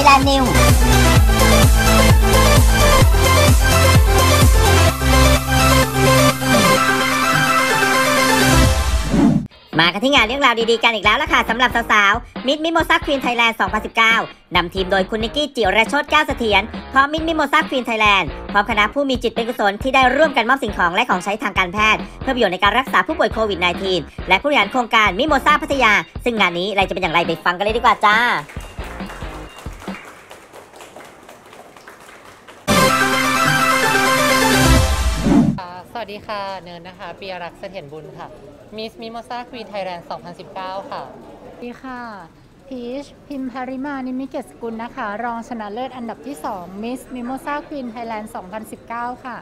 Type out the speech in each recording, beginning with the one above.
ยแลนด์นิวมากันที่งานเรื่องราวดีๆกันอีกแล้วล่ะค่ะสำหรับสาวๆ Miss Mimosa Queen Thailand 2019 นำทีมโดยคุณนิกกี้จิรโชตแก้วเสถียรพร้อม Miss Mimosa Queen Thailand พร้อมคณะผู้มีจิตเป็นกุศลที่ได้ร่วมกันมอบสิ่งของและของใช้ทางการแพทย์ เพื่อประโยชน์ในการรักษาผู้ป่วยโควิด -19 และผู้บริหารโครงการ Mimosa พัทยา ซึ่งงานนี้อะไรจะเป็นอย่างไรไปฟังกันเลยดีกว่าจ้า สวัสดีค่ะ เนิร์สนะคะปียรักษ์เสถียรบุญค่ะ Miss Mimosa Queen Thailand 2019 ค่ะสวัสดีค่ะพีชพิมพาริมานิมิเกตสกุลนะคะ รองชนะเลิศอันดับที่ 2 Miss Mimosa Queen Thailand 2019 ค่ะ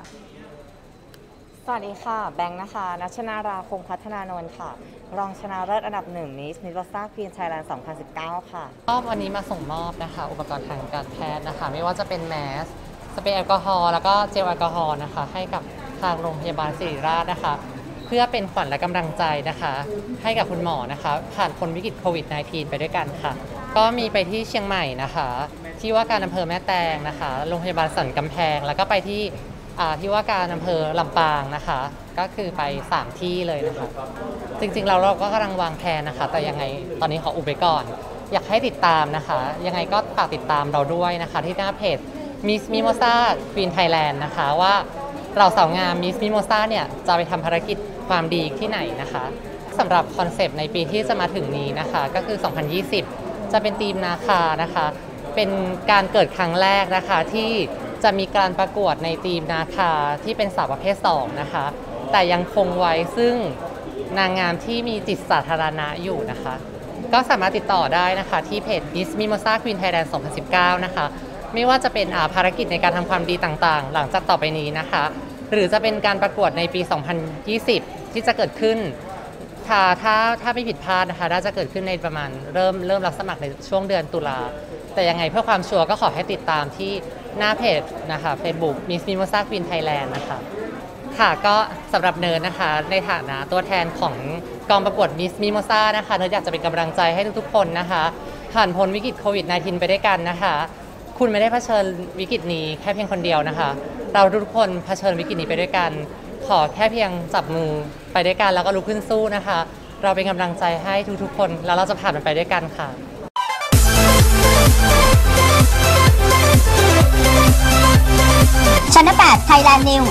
สวัสดีค่ะ แบงค์นะคะ นัชนาราคงพัฒนานนท์ค่ะ รองชนะเลิศอันดับหนึ่ง Miss Mimosa Queen Thailand 2019 ค่ะรอบวันนี้มาส่งมอบนะคะ อุปกรณ์ทางการแพทย์นะคะ ไม่ว่าจะเป็นแมส สเปรย์แอลกอฮอล์แล้วก็เจลแอลกอฮอล์นะคะ ให้กับ ทางโรงพยาบาลศิริราชนะคะ เพื่อเป็นขวัญและกำลังใจนะคะ ให้กับคุณหมอนะคะ ผ่านพ้นวิกฤตโควิด -19 ไปด้วยกันค่ะ ก็มีไปที่เชียงใหม่นะคะ ที่ว่าการอำเภอแม่แตงนะคะ โรงพยาบาลสันกำแพง แล้วก็ไปที่ที่ว่าการอำเภอลำปางนะคะ ก็คือไป 3 ที่เลยนะคะ จริงๆเราเราก็กำลังวางแผนนะคะ แต่ยังไงตอนนี้ขออุบไว้ก่อน อยากให้ติดตามนะคะ ยังไงก็ฝากติดตามเราด้วยนะคะ ที่หน้าเพจ Miss Mimosa Queen Thailand นะคะว่า เราสาวงาม Miss Mimosa เนี่ยจะไปทำภารกิจความดีที่ไหนนะคะสำหรับคอนเซปต์ในปีที่จะมาถึงนี้นะคะ ก็คือ 2020 จะเป็นทีมนาคานะคะ เป็นการเกิดครั้งแรกนะคะที่จะมีการประกวดในทีมนาคาที่เป็นสาวประเภท2นะคะ แต่ยังคงไว้ซึ่งนางงามที่มีจิตสาธารณะอยู่นะคะ ก็สามารถติดต่อได้นะคะที่เพจ Miss Mimosa Queen Thailand 2019 นะคะ ไม่ว่าจะเป็นภารกิจในการทำความดีต่างๆ หลังจากต่อไปนี้นะคะ หรือจะเป็นการประกวดในปี 2020 ที่จะเกิดขึ้นถ้าถ้าถ้าไม่ผิดพลาดนะคะน่าจะเกิดขึ้นในประมาณเริ่มเริ่มรับสมัครในช่วงเดือนตุลา แต่ยังไงเพื่อความชัวร์ก็ขอให้ติดตามที่หน้าเพจนะคะ Facebook Miss Mimosa Queen Thailand นะคะค่ะก็สำหรับเนิร์สนะคะในฐานะตัวแทนของกองประกวด Miss Mimosa นะคะเนิร์สอยากจะเป็นกำลังใจให้ทุกๆคนนะคะผ่านพ้นวิกฤตโควิด -19 ไปด้วยกันนะคะ คุณไม่ได้เผชิญวิกฤตนี้แค่เพียงคนเดียวนะคะ เราทุกคนเผชิญวิกฤตนี้ไปด้วยกัน ขอแค่เพียงจับมือไปด้วยกันแล้วก็ลุกขึ้นสู้นะคะ เราเป็นกำลังใจให้ทุกๆ คน แล้วเราจะผ่านมันไปด้วยกันค่ะชั้น8ไทยแลนด์นิว